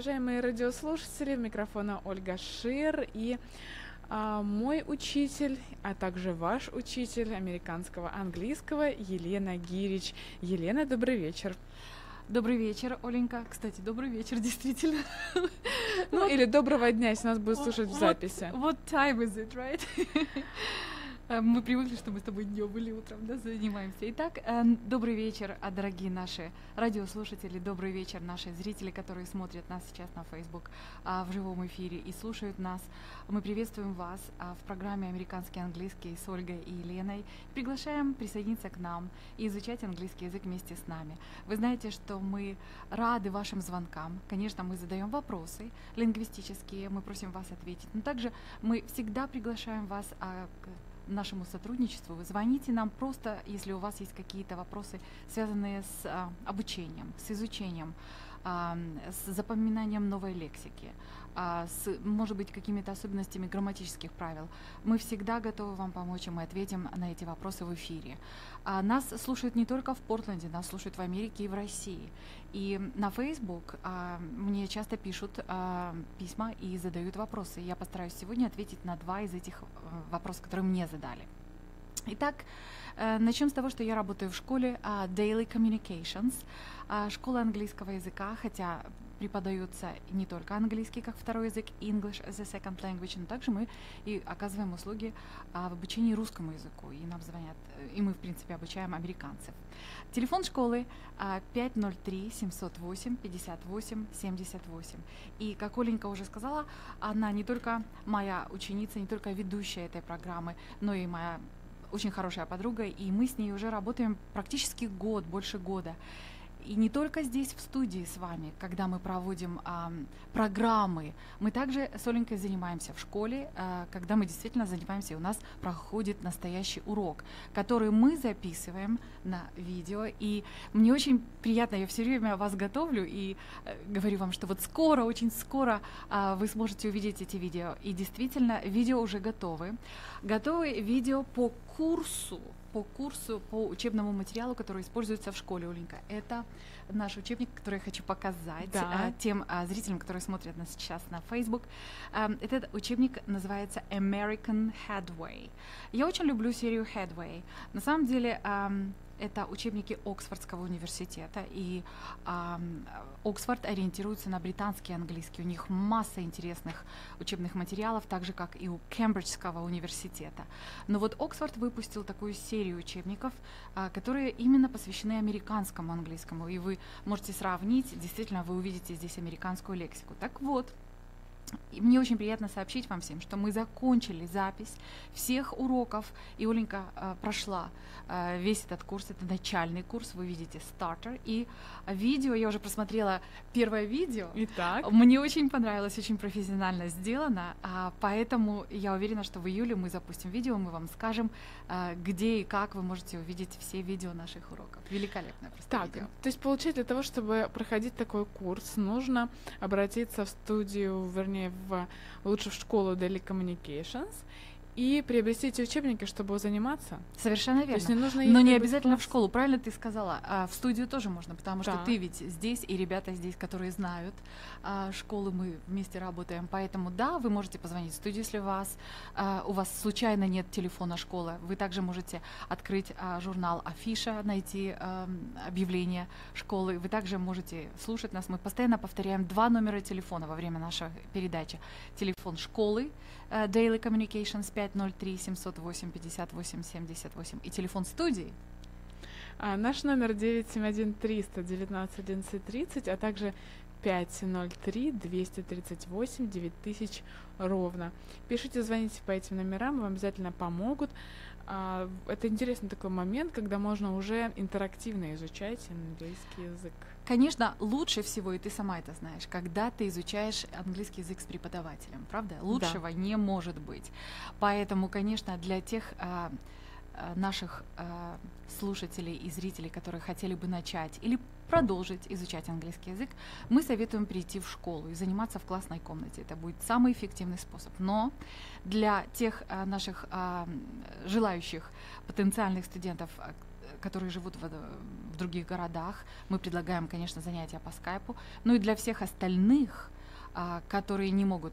уважаемые радиослушатели, микрофона Ольга Шир и а, мой учитель, а также ваш учитель американского английского Елена Гирич. Елена, добрый вечер. Добрый вечер, Оленька. Кстати, добрый вечер, действительно. Ну, или доброго дня, если нас будет слушать в записи. What time is it, right? Э, мы привыкли, что мы с тобой днем или утром да, занимаемся. Итак, э, добрый вечер, а, дорогие наши радиослушатели, добрый вечер, наши зрители, которые смотрят нас сейчас на Facebook а, в живом эфире и слушают нас. Мы приветствуем вас а, в программе «Американский английский» с Ольгой и Еленой. Приглашаем присоединиться к нам и изучать английский язык вместе с нами. Вы знаете, что мы рады вашим звонкам. Конечно, мы задаем вопросы лингвистические, мы просим вас ответить, но также мы всегда приглашаем вас к нашему сотрудничеству. Вы звоните нам просто, если у вас есть какие-то вопросы, связанные с а, обучением, с изучением, с запоминанием новой лексики, а, с, может быть, какими-то особенностями грамматических правил. Мы всегда готовы вам помочь, и мы ответим на эти вопросы в эфире. А, нас слушают не только в Портленде, нас слушают в Америке и в России. И на Facebook а, мне часто пишут письма и задают вопросы. Я постараюсь сегодня ответить на два из этих а, вопросов, которые мне задали. Итак, э, начнем с того, что я работаю в школе uh, Daily Communications, uh, школа английского языка, хотя преподается не только английский как второй язык, English as a second language, но также мы и оказываем услуги а, в обучении русскому языку, и нам звонят, э, и мы, в принципе, обучаем американцев. Телефон школы а, 503-708-58-78. И, как Оленька уже сказала, она не только моя ученица, не только ведущая этой программы, но и моя очень хорошая подруга, и мы с ней уже работаем практически год, больше года. И не только здесь, в студии с вами, когда мы проводим а, программы, мы также с Оленькой занимаемся в школе, а, когда мы действительно занимаемся, и у нас проходит настоящий урок, который мы записываем на видео. И мне очень приятно, я все время вас готовлю и а, говорю вам, что вот скоро, очень скоро а, вы сможете увидеть эти видео. И действительно, видео уже готовы. Готовы видео по курсу по курсу, по учебному материалу, который используется в школе, Оленька. Это наш учебник, который я хочу показать да. а, тем а, зрителям, которые смотрят нас сейчас на Facebook. А, этот учебник называется American Headway. Я очень люблю серию Headway. На самом деле, а, это учебники Оксфордского университета, и э, Оксфорд ориентируется на британский английский. У них масса интересных учебных материалов, так же, как и у Кембриджского университета. Но вот Оксфорд выпустил такую серию учебников, э, которые именно посвящены американскому английскому, и вы можете сравнить, действительно, вы увидите здесь американскую лексику. Так вот, и мне очень приятно сообщить вам всем, что мы закончили запись всех уроков, и Оленька э, прошла э, весь этот курс, это начальный курс, вы видите, стартер, и видео, я уже просмотрела первое видео, Итак. мне очень понравилось, очень профессионально сделано, э, поэтому я уверена, что в июле мы запустим видео, мы вам скажем, э, где и как вы можете увидеть все видео наших уроков. Великолепное просто так, видео. То есть, получается, для того, чтобы проходить такой курс, нужно обратиться в студию, вернее, в, лучше в школу Daily Communications и приобрести эти учебники, чтобы заниматься. Совершенно верно. То есть не нужно Но не обязательно в школу, правильно ты сказала. А в студию тоже можно, потому да. что ты ведь здесь, и ребята здесь, которые знают а, школы, мы вместе работаем. Поэтому да, вы можете позвонить в студию, если у вас, а, у вас случайно нет телефона школы. Вы также можете открыть а, журнал Афиша, найти а, объявление школы. Вы также можете слушать нас. Мы постоянно повторяем два номера телефона во время нашей передачи. Телефон школы Daily Communications 503 708 58 78 и телефон студии. А, наш номер 971 300 19 11 30, а также 503 238 9000 ровно. Пишите, звоните по этим номерам, вам обязательно помогут. А, это интересный такой момент, когда можно уже интерактивно изучать английский язык. Конечно, лучше всего, и ты сама это знаешь, когда ты изучаешь английский язык с преподавателем, правда? Лучшего да. не может быть. Поэтому, конечно, для тех а, а, наших а, слушателей и зрителей, которые хотели бы начать или продолжить изучать английский язык, мы советуем прийти в школу и заниматься в классной комнате. Это будет самый эффективный способ. Но для тех а, наших а, желающих потенциальных студентов, которые живут в, в других городах, мы предлагаем, конечно, занятия по скайпу. Ну и для всех остальных, а, которые не могут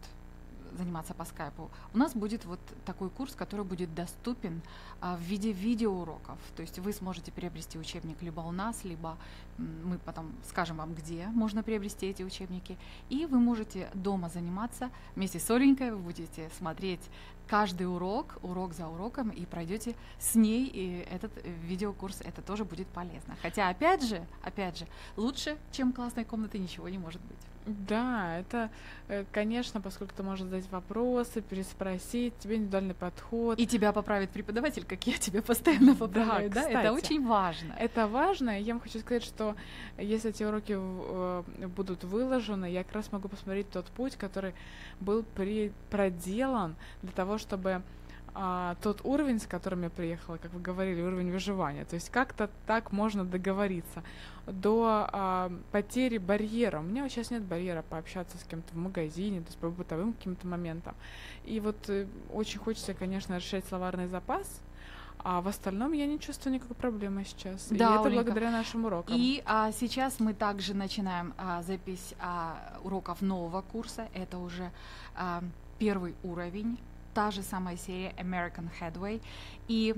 заниматься по скайпу, у нас будет вот такой курс, который будет доступен а, в виде видеоуроков. То есть вы сможете приобрести учебник либо у нас, либо мы потом скажем вам, где можно приобрести эти учебники. И вы можете дома заниматься вместе с Оленькой, вы будете смотреть каждый урок, урок за уроком, и пройдете с ней и этот э, видеокурс, это тоже будет полезно. Хотя, опять же, опять же, лучше, чем классной комнаты, ничего не может быть. Да, это, э, конечно, поскольку ты можешь задать вопросы, переспросить, тебе индивидуальный подход. И тебя поправит преподаватель, как я тебя постоянно поправляю, да? да? Это очень важно. Это важно. Я вам хочу сказать, что если эти уроки э, будут выложены, я как раз могу посмотреть тот путь, который был при, проделан для того, чтобы а, тот уровень, с которым я приехала, как вы говорили, уровень выживания. То есть как-то так можно договориться до а, потери барьера. У меня вот сейчас нет барьера пообщаться с кем-то в магазине, то есть по бытовым каким-то моментам. И вот э, очень хочется, конечно, расширять словарный запас, а в остальном я не чувствую никакой проблемы сейчас. Да, и это Оленька. благодаря нашим урокам. И а, сейчас мы также начинаем а, запись а, уроков нового курса. Это уже а, первый уровень та же самая серия American Headway. И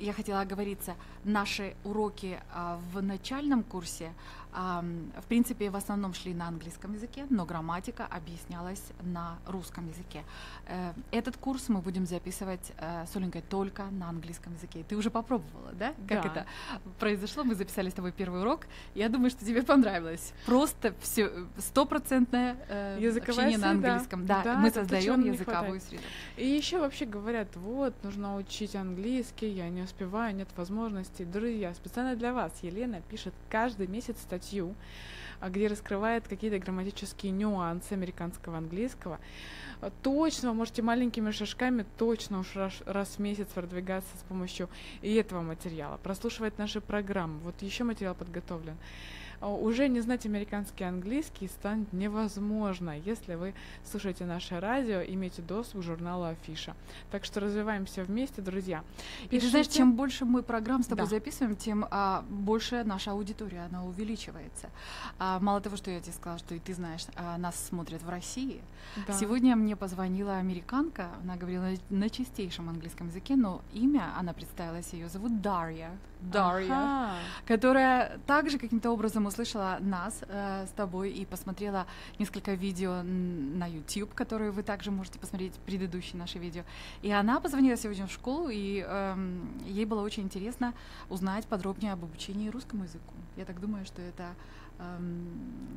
я хотела оговориться, наши уроки а, в начальном курсе в принципе, в основном шли на английском языке, но грамматика объяснялась на русском языке. Э, этот курс мы будем записывать э, с Оленькой только на английском языке. Ты уже попробовала, да? Как да. это произошло? Мы записали с тобой первый урок. Я думаю, что тебе понравилось. Просто все стопроцентное э, общение на английском. Да, да мы создаем языковую среду. И еще вообще говорят, вот, нужно учить английский, я не успеваю, нет возможности. Друзья, специально для вас Елена пишет каждый месяц статью статью, а, где раскрывает какие-то грамматические нюансы американского английского. Точно, вы можете маленькими шажками точно уж раз, раз в месяц продвигаться с помощью и этого материала, прослушивать наши программы. Вот еще материал подготовлен. А, уже не знать американский английский станет невозможно, если вы слушаете наше радио, имеете доступ к журналу Афиша. Так что развиваемся вместе, друзья. Пишите. И ты знаешь, чем больше мы программ с тобой да. записываем, тем а, больше наша аудитория, она увеличивается. А, мало того, что я тебе сказала, что и ты знаешь, а, нас смотрят в России. Да. Сегодня мне позвонила американка, она говорила на чистейшем английском языке, но имя, она представилась, ее зовут Дарья. Дарья, ага. которая также каким-то образом услышала нас э, с тобой и посмотрела несколько видео на YouTube, которые вы также можете посмотреть, предыдущие наши видео. И она позвонила сегодня в школу, и э, ей было очень интересно узнать подробнее об обучении русскому языку. Я так думаю, что это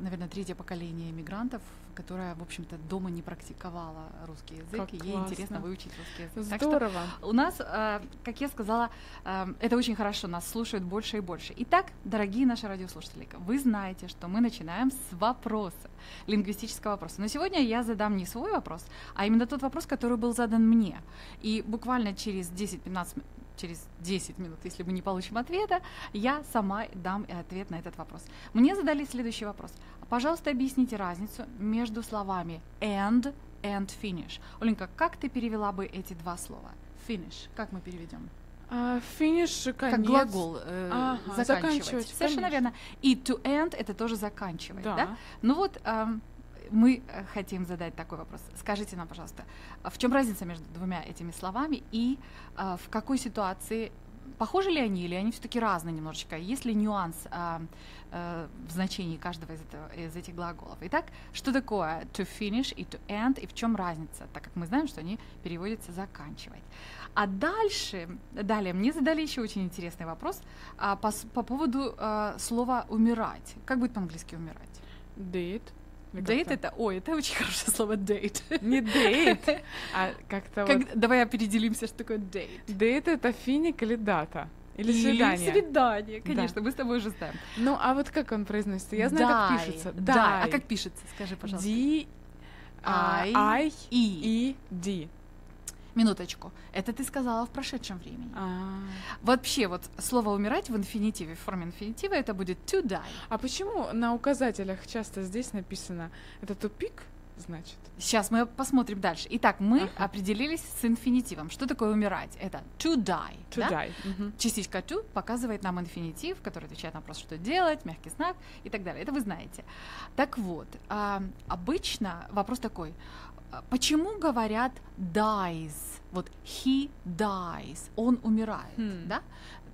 наверное, третье поколение иммигрантов, которая, в общем-то, дома не практиковала русский язык, как и ей классно. интересно выучить русский язык. Здорово. Так что у нас, э, как я сказала, э, это очень хорошо, нас слушают больше и больше. Итак, дорогие наши радиослушатели, вы знаете, что мы начинаем с вопроса, лингвистического вопроса. Но сегодня я задам не свой вопрос, а именно тот вопрос, который был задан мне. И буквально через 10-15 через 10 минут, если мы не получим ответа, я сама дам ответ на этот вопрос. Мне задали следующий вопрос. Пожалуйста, объясните разницу между словами and and finish. Оленька, как ты перевела бы эти два слова? Finish, как мы переведем? Финиш, uh, Как глагол э, ага, заканчивать. заканчивать. Совершенно конечно. верно. И to end это тоже заканчивать, да? да? Ну вот э, мы э, хотим задать такой вопрос. Скажите нам, пожалуйста, в чем разница между двумя этими словами и э, в какой ситуации похожи ли они или они все-таки разные немножечко? Есть ли нюанс э, в значении каждого из, этого, из этих глаголов? Итак, что такое to finish и to end и в чем разница, так как мы знаем, что они переводятся заканчивать. А дальше, далее мне задали еще очень интересный вопрос а, по, по поводу слова умирать. Как будет по-английски умирать? Date. Дейт это, ой, это очень хорошее слово дейт. Не дейт, а как-то как, вот... Давай определимся, что такое дейт. Дейт это финик или дата? Или, или свидание. свидание, конечно, да. мы с тобой уже знаем. Ну, а вот как он произносится? Я знаю, Die. как пишется. Да. А как пишется? Скажи, пожалуйста. D, I, I, E, D. Минуточку. Это ты сказала в прошедшем времени. А-а-а. Вообще, вот слово умирать в инфинитиве, в форме инфинитива, это будет to die. А почему на указателях часто здесь написано это тупик значит? Сейчас мы посмотрим дальше. Итак, мы Ага. определились с инфинитивом. Что такое умирать? Это to die. To да? die. Мгм. Частичка to показывает нам инфинитив, который отвечает на вопрос, что делать, мягкий знак и так далее. Это вы знаете. Так вот, а, обычно вопрос такой. А, Почему говорят dies? Вот he dies, он умирает, Хм. да?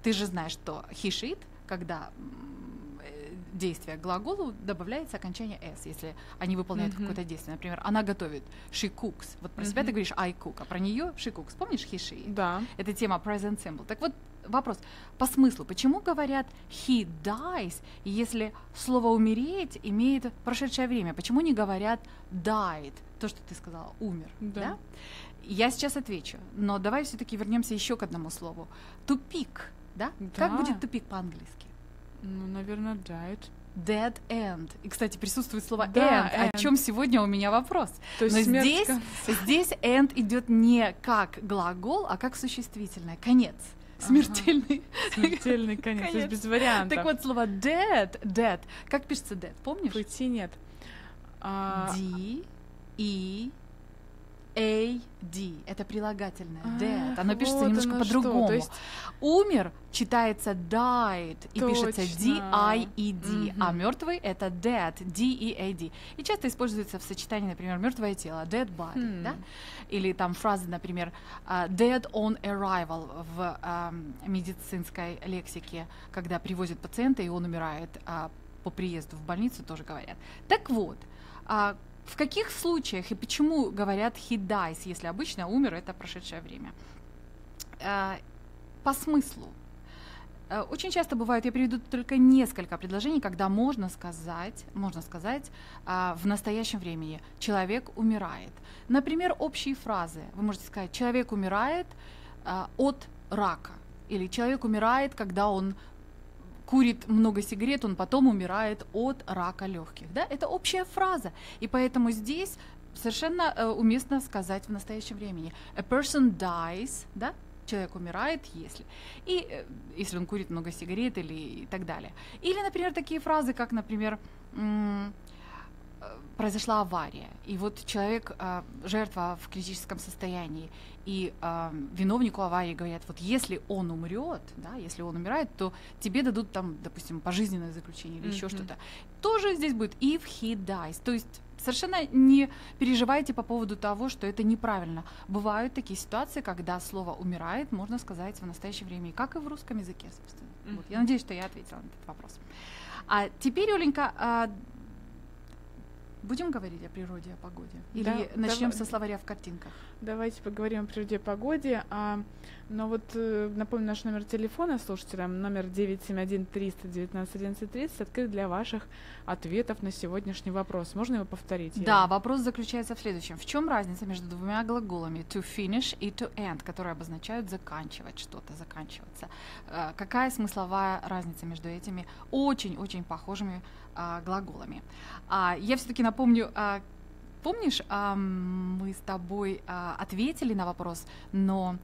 Ты же знаешь, что he shit, когда э, действие к глаголу добавляется окончание s, если они выполняют Мгм. какое-то действие. Например, она готовит, she cooks. Вот про себя ты говоришь I cook, а про нее she cooks. Помнишь he she? Да. Это тема present simple. Так вот, вопрос по смыслу. Почему говорят he dies, если слово умереть имеет прошедшее время? Почему не говорят died? То, что ты сказала, умер. Да. Я сейчас отвечу, но давай все-таки вернемся еще к одному слову. Тупик, да? Как Да. будет тупик по-английски? Ну, наверное, died. Dead end. И, кстати, присутствует слово Да, end, о end. чем сегодня у меня вопрос. То есть Но здесь, здесь end идет не как глагол, а как существительное. Конец. Смертельный. смертельный конец, Конец. без вариантов. Так вот, слово dead, dead. Как пишется dead? Помнишь? Пути нет. А, D, E, A, D. Это прилагательное. Dead. ах, Оно пишется вот немножко по-другому. Есть Умер читается died и пишется D-I-E-D, а Мгм. мертвый это dead, D-E-A-D. И часто используется в сочетании, например, мертвое тело, dead body, Хм. да? Или там фразы, например, а, dead on arrival в ам, медицинской лексике, когда привозят пациента и он умирает а, по приезду в больницу, тоже говорят. Так вот, а, в каких случаях и почему говорят he dies, если обычно умер это прошедшее время? А, по смыслу. Э, Очень часто бывает, я приведу только несколько предложений, когда можно сказать, можно сказать а, в настоящем времени человек умирает. Например, общие фразы. Вы можете сказать, человек умирает от рака. Или человек умирает, когда он курит много сигарет, он потом умирает от рака легких. Да? Это общая фраза. И поэтому здесь совершенно э, уместно сказать в настоящем времени. A person dies, да? человек умирает, если. И э, если он курит много сигарет или и так далее. Или, например, такие фразы, как, например, произошла авария, и вот человек, э, жертва в критическом состоянии, и э, виновнику аварии говорят, вот если он умрет, да, если он умирает, то тебе дадут там, допустим, пожизненное заключение или еще Мгм. что-то. Тоже здесь будет if he dies, то есть совершенно не переживайте по поводу того, что это неправильно. Бывают такие ситуации, когда слово умирает можно сказать в настоящее время, и как и в русском языке, собственно. Вот, я надеюсь, что я ответила на этот вопрос. А теперь, Оленька, а, будем говорить о природе, о погоде? Или Да, начнем со словаря в картинках? Давайте поговорим о природе и погоде. А, но вот э, напомню наш номер телефона слушателям, номер 971-319-1130, открыт для ваших ответов на сегодняшний вопрос. Можно его повторить? Да, Елена? вопрос заключается в следующем. В чем разница между двумя глаголами to finish и to end, которые обозначают заканчивать что-то, заканчиваться? Э, Какая смысловая разница между этими очень-очень похожими а, глаголами? А, я все-таки напомню, а, помнишь, а, мы с тобой а, ответили на вопрос, но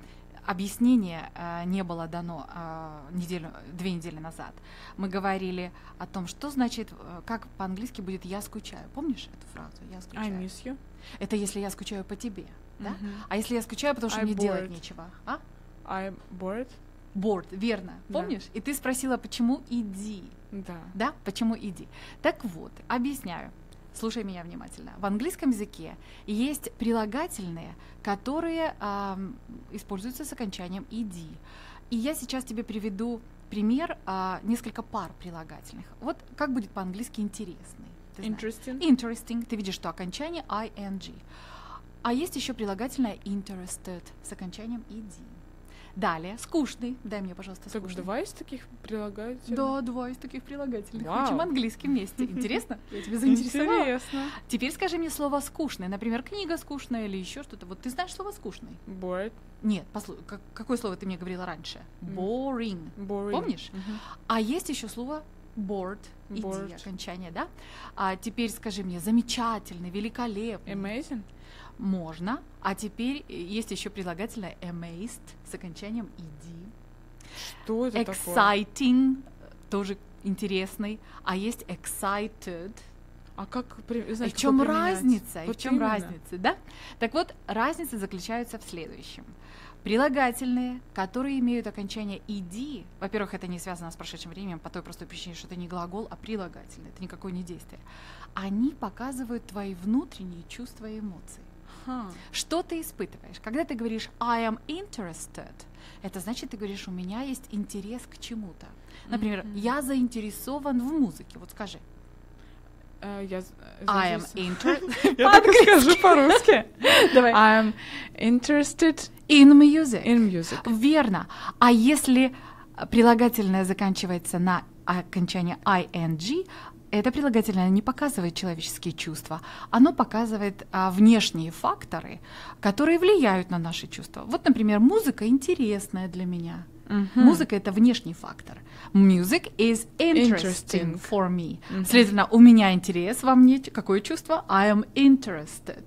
объяснение а, не было дано а, неделю, две недели назад. Мы говорили о том, что значит, э, как по-английски будет «я скучаю». Помнишь эту фразу «я I скучаю»? miss you. Это если я скучаю по тебе, да? Мгм. А если я скучаю, потому что I мне делать bored. нечего? А? I'm bored. Bored, верно. Да. Помнишь? И ты спросила, почему иди? Да. Да, почему иди? Так вот, объясняю. Слушай меня внимательно. В английском языке есть прилагательные, которые ам, используются с окончанием иди. И я сейчас тебе приведу пример а, несколько пар прилагательных. Вот как будет по-английски интересный. Interesting. Interesting. Ты видишь, что окончание ing. А есть еще прилагательное interested с окончанием ed. Далее, скучный. Дай мне, пожалуйста, Так скучный. два из таких прилагательных? Да, два из таких прилагательных. Вау. Учим английский вместе. Интересно? Я тебя заинтересовала? Интересно. Теперь скажи мне слово скучное. Например, книга скучная или еще что-то. Вот ты знаешь слово скучный? Bored. Нет, как- какое слово ты мне говорила раньше? Boring. Boring. Помнишь? А есть еще слово bored. Иди, Bored. окончание, да? А теперь скажи мне, замечательный, великолепный. Amazing. Можно. А теперь э, есть еще прилагательное amazed с окончанием ed. Что это такое? Exciting, э, тоже интересный. А есть excited. А как И знаешь, в чем разница? И Вот в чем именно. разница, да? Так вот, разница заключается в следующем. Прилагательные, которые имеют окончание «иди», во-первых, это не связано с прошедшим временем по той простой причине, что это не глагол, а прилагательное, это никакое не действие. Они показывают твои внутренние чувства и эмоции. Ага. Что ты испытываешь? Когда ты говоришь I am interested, это значит, ты говоришь, у меня есть интерес к чему-то. Например, Мгм. я заинтересован в музыке. Вот скажи. Э, Я з- I am interested Я так скажу по-русски. Давай. I'm interested in music. in music. Верно. А если прилагательное заканчивается на окончание ing, это прилагательное не показывает человеческие чувства, оно показывает а, внешние факторы, которые влияют на наши чувства. Вот, например, музыка интересная для меня. Мгм. Музыка это внешний фактор. Music is interesting, Interesting. for me. Мгм. Следовательно, у меня интерес во мне. Какое чувство? I am interested.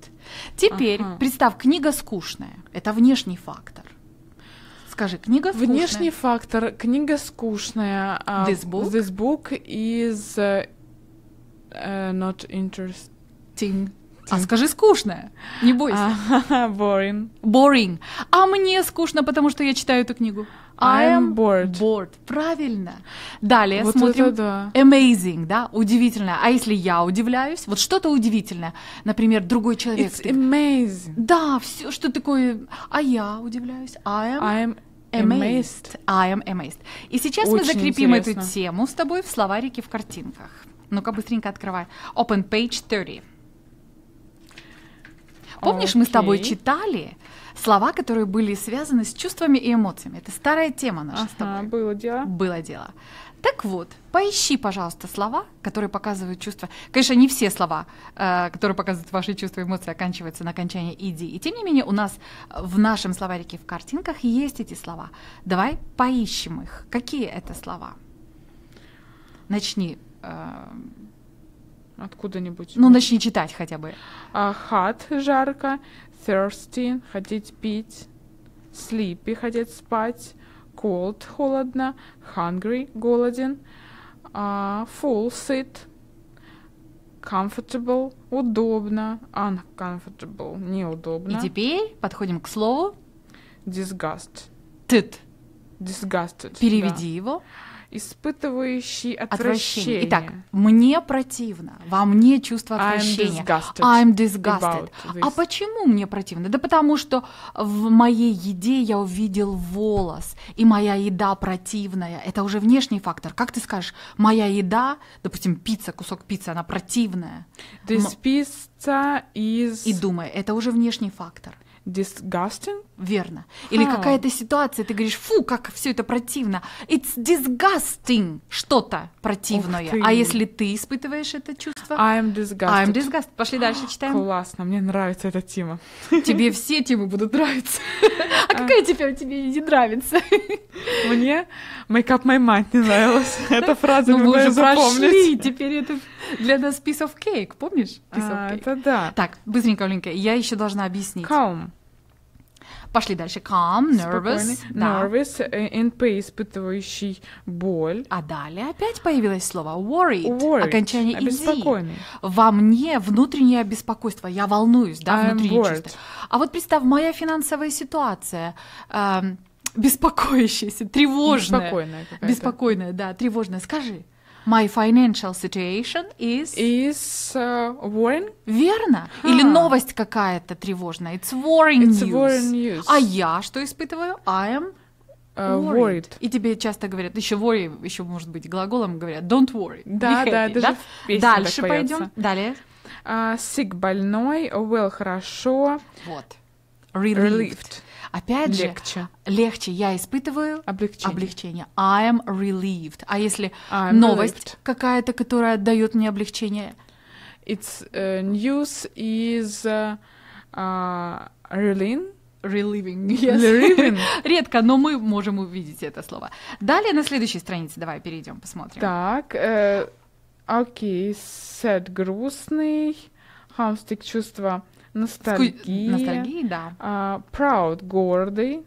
Теперь Ага. представь, книга скучная. Это внешний фактор. Скажи, книга скучная. Внешний фактор. Книга скучная. а This book? This book is uh, uh, not interesting. А скажи скучная. Не бойся. А, boring. Boring. А мне скучно, потому что я читаю эту книгу. I am bored. bored. Правильно. Далее Вот смотрим. это да. Amazing, да, удивительное. А если я удивляюсь, вот что-то удивительное, например, другой человек. It's ты- amazing. Да, все, что такое. А я удивляюсь. I am I'm amazed. I am amazed. И сейчас мы Очень закрепим эту интересно. тему с тобой в словарике в картинках. Ну-ка, быстренько открывай. Open page 30. Помнишь, мы с тобой читали слова, которые были связаны с чувствами и эмоциями? Это старая тема наша с Ага, тобой. было дело. Было дело. Так вот, поищи, пожалуйста, слова, которые показывают чувства. Конечно, не все слова, э, которые показывают ваши чувства и эмоции, оканчиваются на окончание «иди». И тем не менее, у нас в нашем словарике в картинках есть эти слова. Давай поищем их. Какие это слова? Начни, Откуда-нибудь. ну, начни читать хотя бы. Hot – жарко, thirsty – хотеть пить, sleepy – хотеть спать, cold – холодно, hungry – голоден, а, full – сыт, comfortable – удобно, uncomfortable – неудобно, И теперь подходим к слову disgust «тыт». – disgusted. Переведи его. Испытывающий Отвращение. отвращение. Итак, мне противно, во мне чувство I'm отвращения. disgusted I'm disgusted. about this. А почему мне противно? Да потому что в моей еде я увидел волос, и моя еда противная. Это уже внешний фактор. Как ты скажешь, моя еда, допустим, пицца, кусок пиццы, она противная. This pizza is И думай, это уже внешний фактор. disgusting. Верно. Или Ха. какая-то ситуация, ты говоришь, фу, как все это противно. It's disgusting, что-то противное. А если ты испытываешь это чувство? I'm disgusted. I'm disgusted. Пошли дальше читаем. Классно, мне нравится эта тема. Тебе все темы будут нравиться. А какая теперь тебе не нравится? Мне Make up my mind не нравилась. Эта фраза Ну, мы уже прошли, теперь это для нас piece of cake, помнишь? Piece of А, cake. это да. Так, быстренько, Оленька, я еще должна объяснить. Calm. Пошли дальше. Calm, nervous. спокойный. да. Nervous. э, NP, испытывающий боль. А далее опять появилось слово worried, Worried. окончание. Обеспокоенный. Во мне внутреннее беспокойство, я волнуюсь, да, I'm внутреннее чувство. А вот представь, моя финансовая ситуация, эм, беспокоящаяся, тревожная, Беспокойная беспокойная, да, тревожная. Скажи, my financial situation is... Is uh, worrying. Верно? Или А. новость какая-то тревожная. It's worrying It's news. worrying news. А я что испытываю? I am Uh, worried. worried. И тебе часто говорят, еще worry, еще может быть глаголом говорят, don't worry. Да, да, happy, даже песне Дальше пойдем. Далее. А, sick больной, well хорошо, Вот. Relieved. relieved Опять же, легче, легче я испытываю облегчение. облегчение. I am relieved. А если I'm новость какая-то, которая дает мне облегчение? It's uh, news is uh, uh, relieving. Relieving. Relieving. Редко, но мы можем увидеть это слово. Далее на следующей странице давай перейдем, посмотрим. Так, э, окей, sad грустный, hamstick чувство Ску- ностальгии, да. а, proud гордый,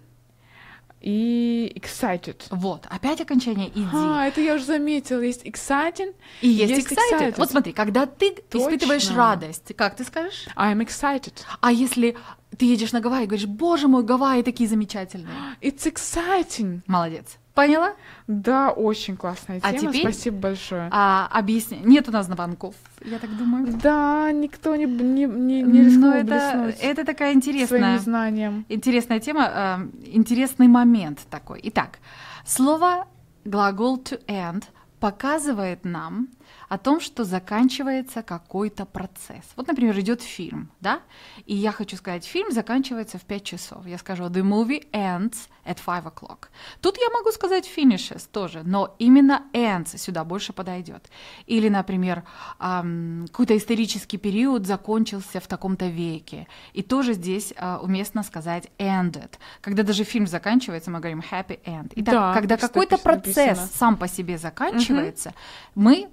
и excited. Вот, опять окончание иди. А, это я уже заметила. Есть exciting И есть, есть excited. excited. Вот смотри, когда ты испытываешь Точно. радость, как ты скажешь? I'm excited. А если ты едешь на Гавайи и говоришь, боже мой, Гавайи такие замечательные. It's exciting. Молодец. Поняла? Да, очень классная А тема. теперь- Спасибо большое. А, объясни. Нет у нас звонков, я так думаю. Да, никто не, не, не, не рискнул Но это, это такая своим интересная, знанием. интересная тема, э, интересный момент такой. Итак, слово глагол to end показывает нам о том, что заканчивается какой-то процесс. Вот, например, идет фильм, да? И я хочу сказать, фильм заканчивается в 5 часов. Я скажу, the movie ends at 5 o'clock. Тут я могу сказать finishes тоже, но именно ends сюда больше подойдет. Или, например, какой-то исторический период закончился в таком-то веке. И тоже здесь а, уместно сказать ended. Когда даже фильм заканчивается, мы говорим happy end. Итак, Да, когда какой-то написано. процесс сам по себе заканчивается, мы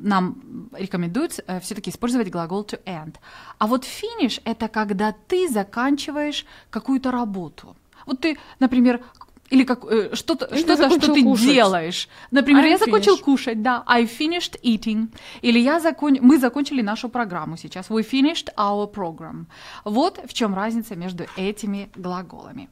нам рекомендуют все-таки использовать глагол to end. А вот finish это когда ты заканчиваешь какую-то работу. Вот ты, например, или как, э, что-то, что-то, что закончил ты кушать. делаешь. Например, I'm я закончил finished. кушать, да, I finished eating. Или я закон... мы закончили нашу программу сейчас. We finished our program. Вот в чем разница между этими глаголами.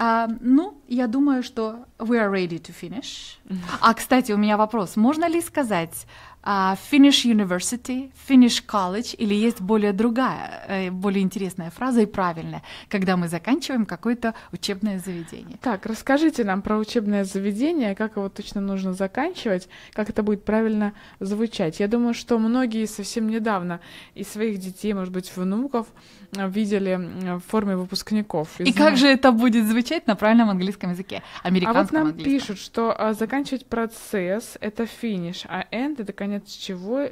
А, ну, я думаю, что we are ready to finish. А, кстати, у меня вопрос. Можно ли сказать а, finish university, finish college, или есть более другая, э, более интересная фраза и правильная, когда мы заканчиваем какое-то учебное заведение? Так, расскажите нам про учебное заведение, как его точно нужно заканчивать, как это будет правильно звучать. Я думаю, что многие совсем недавно из своих детей, может быть, внуков, э, видели в форме выпускников. И как же это будет звучать на правильном английском языке? А Американском вот нам английском. пишут, что а, заканчивать процесс — это финиш, а end — это конец чего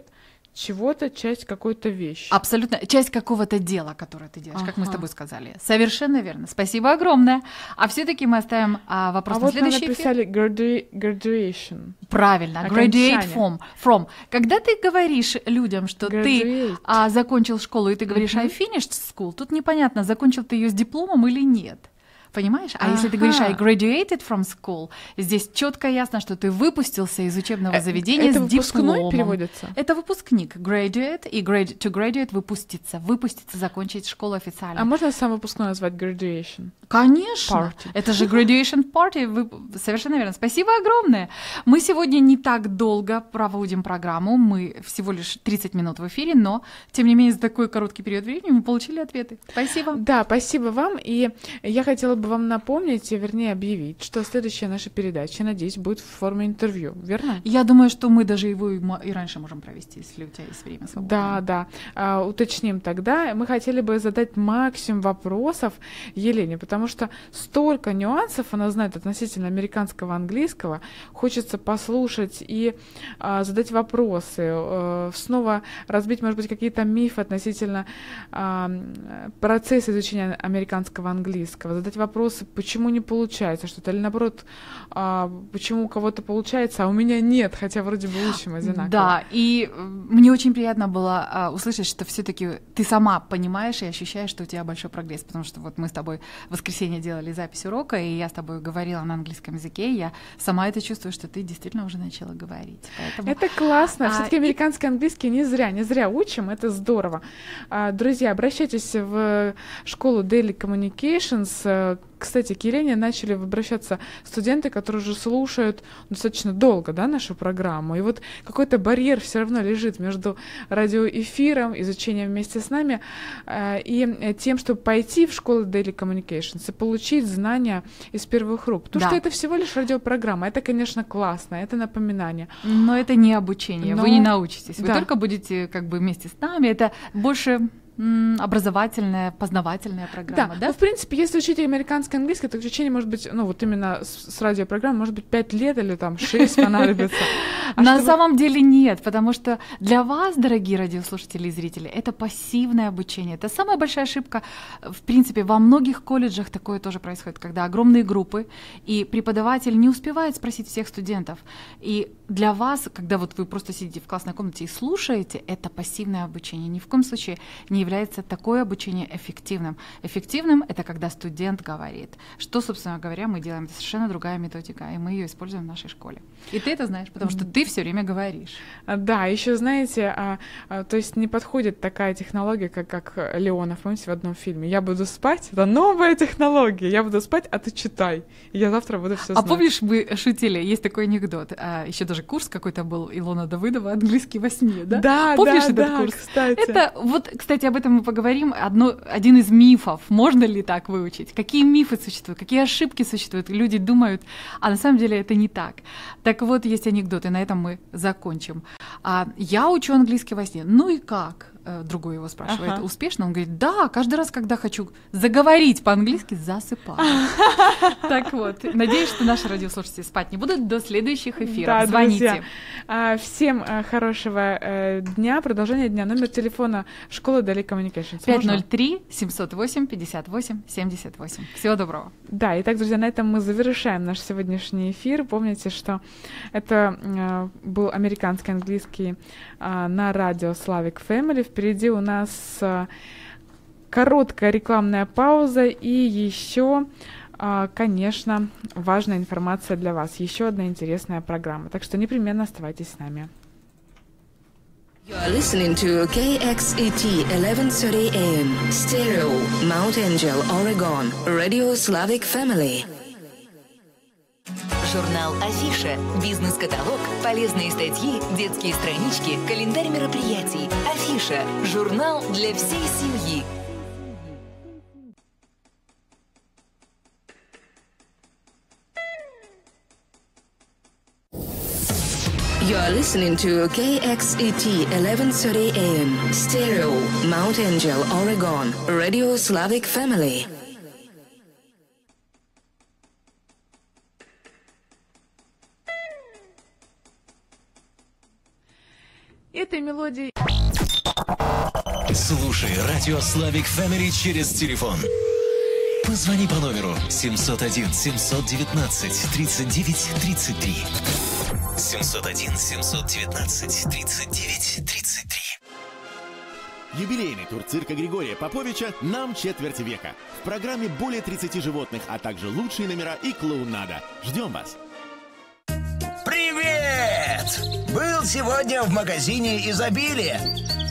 чего-то, часть какой-то вещи. Абсолютно. Часть какого-то дела, которое ты делаешь, как мы с Ага. тобой сказали. Совершенно верно. Спасибо огромное. А все-таки мы оставим а, вопрос А на вот следующий эфир. написали gradua- graduation. Правильно. Graduate Окончание. from. from. Когда ты говоришь людям, что ты Graduate. а, закончил школу, и ты говоришь I finished school, тут непонятно, закончил ты ее с дипломом или нет. Понимаешь? А если ты говоришь I graduated from school, здесь четко ясно, что ты выпустился из учебного Э, заведения это с выпускной дипломом. переводится? Это выпускник. Graduate и grad- to graduate выпуститься. Выпуститься, закончить школу официально. А можно сам выпускной назвать graduation? Конечно. Party. Это же graduation party. Вы совершенно верно. Спасибо огромное. Мы сегодня не так долго проводим программу. Мы всего лишь 30 минут в эфире, но тем не менее за такой короткий период времени мы получили ответы. Спасибо. Да, спасибо вам. И я хотела бы вам напомнить, вернее, объявить, что следующая наша передача, надеюсь, будет в форме интервью, верно? Я думаю, что мы даже его и, раньше можем провести, если у тебя есть время свободное. Да, да. А, уточним тогда. Мы хотели бы задать максимум вопросов Елене, потому что столько нюансов она знает относительно американского английского. Хочется послушать и а, задать вопросы, э, снова разбить, может быть, какие-то мифы относительно а, процесса изучения американского английского, задать вопросы, почему не получается что-то, или наоборот, а, почему у кого-то получается, а у меня нет, хотя вроде бы учим одинаково. Да, и э, мне очень приятно было а, услышать, что все-таки ты сама понимаешь и ощущаешь, что у тебя большой прогресс, потому что вот мы с тобой в воскресенье делали запись урока, и я с тобой говорила на английском языке, и я сама это чувствую, что ты действительно уже начала говорить. Поэтому Это классно. А, Все-таки и- американский английский не зря, не зря учим, это здорово. А, Друзья, обращайтесь в школу Daily Communications. Кстати, к Елене начали обращаться студенты, которые уже слушают достаточно долго да, нашу программу. И вот какой-то барьер все равно лежит между радиоэфиром, изучением вместе с нами э, и э, тем, чтобы пойти в школу Daily Communications и получить знания из первых рук. Потому Да. что это всего лишь радиопрограмма. Это, конечно, классно, это напоминание. Но это не обучение, вы Но- не научитесь. Вы да. только будете как бы вместе с нами. Это больше образовательная, познавательная программа, да? Ну, в принципе, если учить американский английский, то учение может быть, ну, вот именно с, с радиопрограммы, может быть, 5 лет или там 6 понадобится. А На чтобы- самом деле нет, потому что для вас, дорогие радиослушатели и зрители, это пассивное обучение. Это самая большая ошибка. В принципе, во многих колледжах такое тоже происходит, когда огромные группы, и преподаватель не успевает спросить всех студентов. И для вас, когда вот вы просто сидите в классной комнате и слушаете, это пассивное обучение. Ни в коем случае не является такое обучение эффективным. Эффективным — это когда студент говорит. Что, собственно говоря, мы делаем. Это совершенно другая методика, и мы ее используем в нашей школе. И ты это знаешь, потому что ты все время говоришь. А, да, еще знаете, а, а, то есть не подходит такая технология, как, как Леонов, помните, в одном фильме. Я буду спать, это новая технология. Я буду спать, а ты читай. И я завтра буду все знать. А помнишь, мы шутили, есть такой анекдот, а, еще даже курс какой-то был Илона Давыдова «Английский во сне», да? Да, Помнишь да, этот да, курс? кстати. Это, вот, кстати, об этом мы поговорим. Одно, один из мифов. Можно ли так выучить? Какие мифы существуют? Какие ошибки существуют? Люди думают, а на самом деле это не так. Так вот, есть анекдот, и на этом мы закончим. А, я учу английский во сне. Ну и как? Э, другой его спрашивает, ага. успешно? Он говорит, да, каждый раз, когда хочу заговорить по-английски, засыпаю. Так вот, надеюсь, что наши радиослушатели спать не будут до следующих эфиров. Звоните. А, всем э, хорошего э, дня, продолжения дня. Номер телефона школы Дали Communications. 503-708-58-78. Всего доброго. Да, итак, друзья, на этом мы завершаем наш сегодняшний эфир. Помните, что это был американский английский на радио Slavic Family. Впереди у нас а, короткая рекламная пауза и еще, а, конечно, важная информация для вас. Еще одна интересная программа. Так что непременно оставайтесь с нами. You listening to KXET 1130 AM, Stereo, Mount Angel, Oregon, Radio Slavic Family. Журнал «Афиша», бизнес-каталог, полезные статьи, детские странички, календарь мероприятий. «Афиша» – журнал для всей семьи. You are listening to KXET 1130 AM, Stereo, Mount Angel, Oregon, Radio Slavic Family. Этой мелодией... Слушай радио Славик Фэмили через телефон. Позвони по номеру 701 719 39 33. 701 719 39 33. Юбилейный тур цирка Григория Поповича «Нам четверть века». В программе более 30 животных, а также лучшие номера и клоунада. Ждем вас! Привет! Был сегодня в магазине «Изобилие».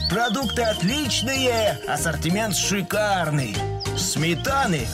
Продукты отличные, ассортимент шикарный. Сметаны